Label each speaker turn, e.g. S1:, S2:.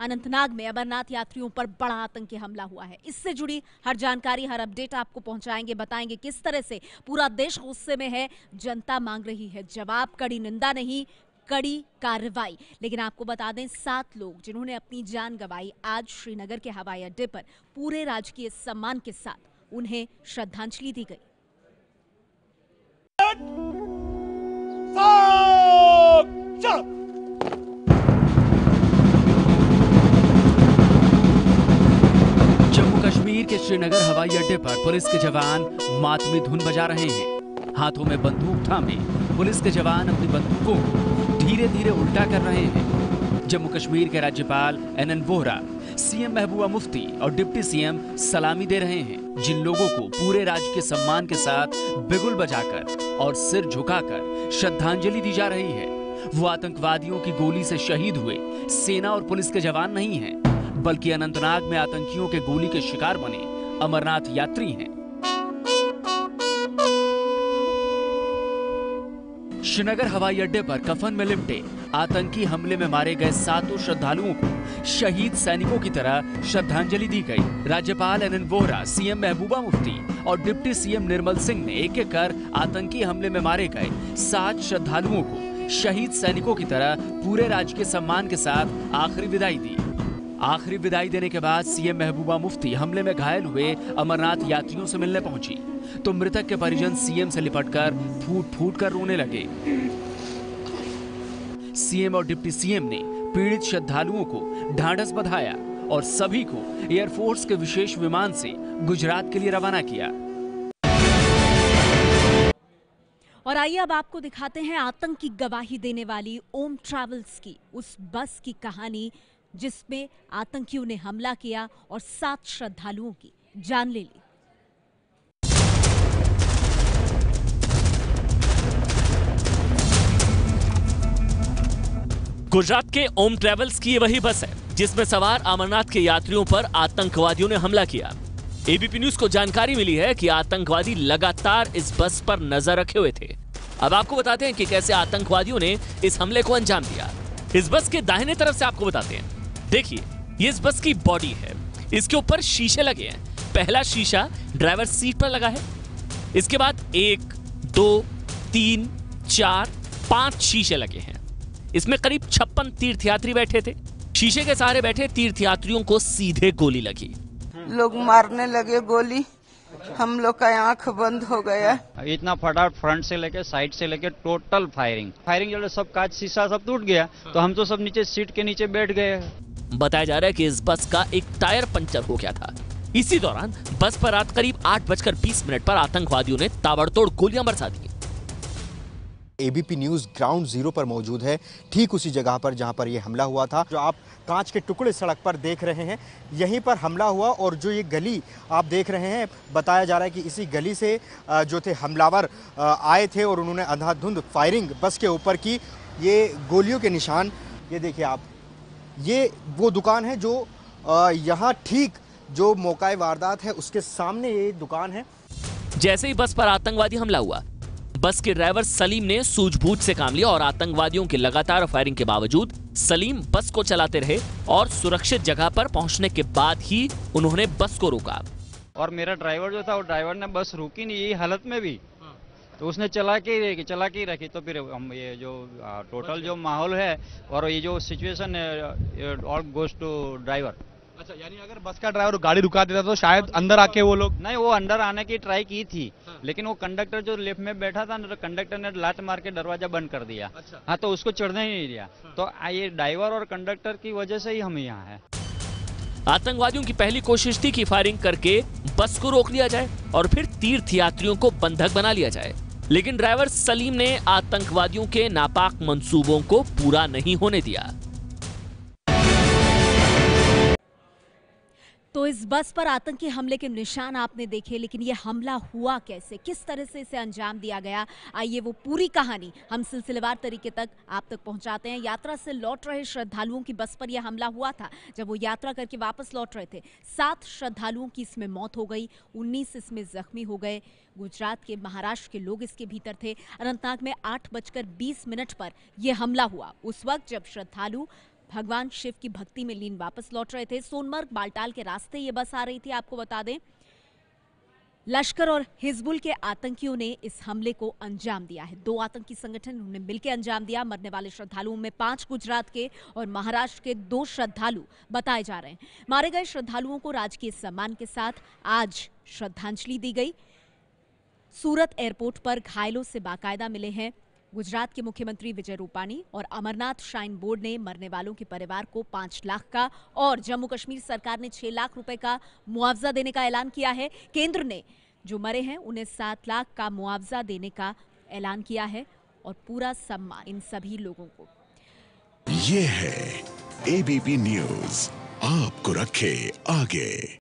S1: अनंतनाग में अमरनाथ यात्रियों पर बड़ा आतंकी हमला हुआ है। इससे जुड़ी हर जानकारी, हर अपडेट आपको पहुंचाएँगे, बताएँगे किस तरह से पूरा देश गुस्से में है। जनता मांग रही है जवाब, कड़ी निंदा नहीं, कड़ी कार्रवाई। लेकिन आपको बता दें, सात लोग जिन्होंने अपनी जान गंवाई आज श्रीनगर के हवाई अड्डे पर पूरे राजकीय सम्मान के साथ, उन्हें श्रद्धांजलि दी गई।
S2: जम्मू श्रीनगर हवाई अड्डे पर पुलिस के जवान मातमी धुन बजा रहे हैं। हाथों में बंदूक थामे। पुलिस के जवान अपनी बंदूकों को धीरे धीरे उल्टा कर रहे हैं। जम्मू कश्मीर के राज्यपाल N N Vohra, CM Mehbooba Mufti और डिप्टी सीएम सलामी दे रहे हैं, जिन लोगों को पूरे राज्य के सम्मान के साथ बिगुल बजाकर और सिर झुकाकर श्रद्धांजलि दी जा रही है। वो आतंकवादियों की गोली से शहीद हुए। सेना और पुलिस के जवान नहीं हैं, बल्कि अनंतनाग में आतंकियों के गोली के शिकार बने। अमरनाथ यात्री हैं। श्रीनगर हवाई अड्डे पर कफन में लिपटे, आतंकी हमले में मारे गए सातों श्रद्धालुओं को शहीद सैनिकों की तरह श्रद्धांजलि दी गई। राज्यपाल N N Vohra, CM Mehbooba Mufti और डिप्टी सीएम निर्मल सिंह ने एक एक कर आतंकी हमले में मारे गए सात श्रद्धालुओं को शहीद सैनिकों की तरह पूरे राज्य के सम्मान के साथ आखिरी विदाई दी। आखिरी विदाई देने के बाद सीएम महबूबा मुफ्ती हमले में घायल हुए अमरनाथ यात्रियों से मिलने पहुँची। तो मृतक के परिजन सीएम से लिपटकर फूट फूट कर रोने लगे। सीएम और डिप्टी सीएम ने पीड़ित श्रद्धालुओं को ढांढस बधाया और सभी को एयरफोर्स के विशेष विमान से गुजरात के लिए रवाना किया।
S1: और आइए अब आपको दिखाते हैं आतंक की गवाही देने वाली ओम ट्रैवल्स की, उस बस की कहानी जिसमें आतंकियों ने हमला किया और सात श्रद्धालुओं की जान ले ली।
S3: गुजरात के ओम ट्रेवल्स की वही बस है, जिसमें सवार अमरनाथ के यात्रियों पर आतंकवादियों ने हमला किया। एबीपी न्यूज़ को जानकारी मिली है कि आतंकवादी लगातार इस बस पर नज़र रखे हुए थे। अब आपको बताते हैं कि कैसे आतंकवादियों ने इस हमले को अंजाम दिया। इस बस के दाहिने तरफ़ से आपको बताते हैं। देखिए ये इस बस की बॉडी है। इसके ऊपर शीशे लगे हैं। पहला शीशा ड्राइवर सीट पर लगा है। इसके बाद एक दो तीन चार पाँच शीशे लगे हैं। इसमें करीब छप्पन तीर्थयात्री बैठे थे। शीशे के सहारे बैठे तीर्थयात्रियों को सीधे गोली लगी।
S4: लोग मारने लगे गोली। हम लोग का आँख बंद हो गया।
S5: इतना फटाफट फ्रंट से लेके साइड से लेके टोटल फायरिंग फायरिंग जो सब कांच शीशा सब टूट गया। तो हम तो सब नीचे सीट के नीचे बैठ गए।
S3: बताया जा रहा है कि इस बस का एक टायर पंचर हो गया था। इसी दौरान बस पर रात करीब आठ बजकर बीस मिनट पर आतंकवादियों ने ताबड़तोड़ गोलियाँ बरसा दी।
S6: एबीपी न्यूज़ ग्राउंड ज़ीरो पर मौजूद है। ठीक उसी जगह पर जहाँ पर यह हमला हुआ था, जो आप कांच के टुकड़े सड़क पर देख रहे हैं। यहीं पर हमला हुआ और जो ये गली आप देख रहे हैं, बताया जा रहा है कि इसी गली से जो थे हमलावर आए थे और उन्होंने अंधाधुंध फायरिंग बस के ऊपर की। ये गोलियों के निशान, ये देखिए आप। ये वो दुकान है जो यहाँ ठीक जो मौका वारदात है उसके सामने ये दुकान है।
S3: जैसे ही बस पर आतंकवादी हमला हुआ बस के ड्राइवर सलीम ने सूझबूझ से काम लिया और आतंकवादियों की लगातार फायरिंग के बावजूद सलीम बस को चलाते रहे और सुरक्षित जगह पर पहुँचने के बाद ही उन्होंने बस को रोका।
S5: और मेरा ड्राइवर जो था वो ड्राइवर ने बस रोकी नहीं यही हालत में भी। तो उसने चला के रखी चला के ही रखी तो फिर हम ये जो आ, टोटल जो माहौल है और ये जो सिचुएशन है ऑल गोज टू ड्राइवर
S7: अच्छा यानी अगर बस का ड्राइवर गाड़ी रुका देता तो शायद अंदर आके वो लोग
S5: नहीं वो अंदर आने की ट्राई की थी हाँ। लेकिन वो कंडक्टर जो लेफ़्ट में बैठा था ना तो कंडक्टर ने लात मार के दरवाज़ा बंद कर दिया अच्छा। हाँ तो उसको चढ़ने ही नहीं दिया हाँ। तो ये ड्राइवर और कंडक्टर की वजह से ही हम यहाँ है
S3: आतंकवादियों की पहली कोशिश थी की फायरिंग करके बस को रोक लिया जाए और फिर तीर्थ यात्रियों को बंधक बना लिया जाए लेकिन ड्राइवर सलीम ने आतंकवादियों के नापाक मंसूबों को पूरा नहीं होने दिया।
S1: तो इस बस पर आतंकी हमले के निशान आपने देखे, लेकिन ये हमला हुआ कैसे? किस तरह से इसे अंजाम दिया गया? आइए वो पूरी कहानी हम सिलसिलेवार तरीके तक आप तक पहुंचाते हैं। यात्रा से लौट रहे श्रद्धालुओं की बस पर यह हमला हुआ था, जब वो यात्रा करके वापस लौट रहे थे। सात श्रद्धालुओं की इसमें मौत हो गई, उन्नीस इसमें जख्मी हो गए। गुजरात के, महाराष्ट्र के लोग इसके भीतर थे। अनंतनाग में आठ बजकर बीस मिनट पर यह हमला हुआ। उस वक्त जब श्रद्धालु भगवान शिव की भक्ति में लीन वापस लौट रहे थे। सोनमर्ग बालटाल के रास्ते ये बस आ रही थी, आपको बता दें। लश्कर और हिजबुल के आतंकियों ने इस हमले को अंजाम दिया है। दो आतंकी संगठन उन्होंने मिलकर अंजाम दिया। मरने वाले श्रद्धालुओं में पाँच गुजरात के और महाराष्ट्र के दो श्रद्धालु बताए जा रहे हैं। मारे गए श्रद्धालुओं को राजकीय सम्मान के साथ आज श्रद्धांजलि दी गई। सूरत एयरपोर्ट पर घायलों से बाकायदा मिले हैं। गुजरात के मुख्यमंत्री विजय रूपाणी और अमरनाथ श्राइन बोर्ड ने मरने वालों के परिवार को पाँच लाख का और जम्मू कश्मीर सरकार ने छह लाख रुपए का मुआवजा देने का ऐलान किया है। केंद्र ने जो मरे हैं, उन्हें सात लाख का मुआवजा देने का ऐलान किया है और पूरा सम्मान इन सभी लोगों को।
S8: ये है एबीपी न्यूज़ आपको रखे आगे।